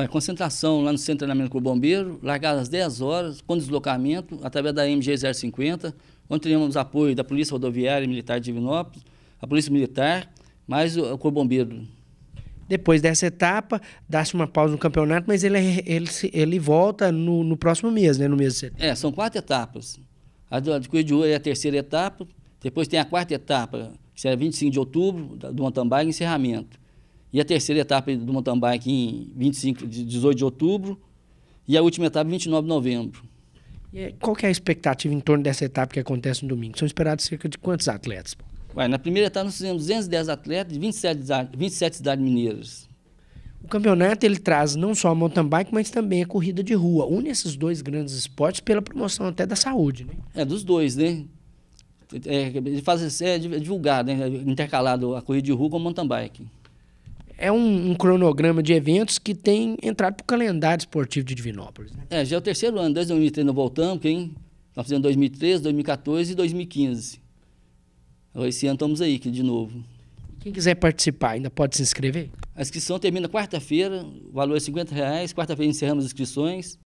Olha, concentração lá no Centro de Treinamento com o Bombeiro, largada às 10 horas, com deslocamento, através da MG 050, onde teríamos apoio da Polícia Rodoviária e Militar de Divinópolis, a Polícia Militar, mais o Corpo Bombeiro. Depois dessa etapa, dá-se uma pausa no campeonato, mas ele, ele, ele volta no, no próximo mês, né? No mês de setembro. É, são quatro etapas. A de Ouro é a terceira etapa, depois tem a quarta etapa, que é 25 de outubro, do mountain bike, encerramento. E a terceira etapa do mountain bike em 25, 18 de outubro, e a última etapa em 29 de novembro. E qual é a expectativa em torno dessa etapa que acontece no domingo? São esperados cerca de quantos atletas? Na primeira etapa nós fizemos 210 atletas de 27, 27 cidades mineiras. O campeonato ele traz não só a mountain bike, mas também a corrida de rua. Une esses dois grandes esportes pela promoção até da saúde, né? É, dos dois, né? É, ele faz é divulgado, né? intercalado a corrida de rua com a mountain bike. É um, um cronograma de eventos que tem entrado para o calendário esportivo de Divinópolis. Né? É, já é o terceiro ano, desde 2013 nós voltamos, quem? Nós fizemos 2013, 2014 e 2015. Esse ano estamos aí de novo. Quem quiser participar ainda pode se inscrever? A inscrição termina quarta-feira, o valor é 50 reais. Quarta-feira encerramos as inscrições.